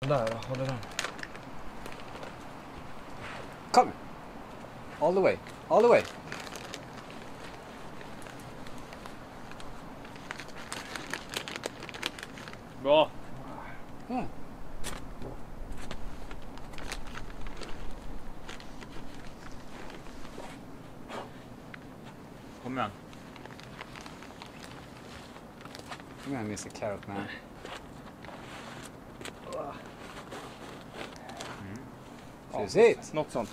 Den där, håller den. Come. All the way. All the way. Bra. Yeah. Kom igen. Come on, Mr. Carrot Man. Precis. Oh, not sånt.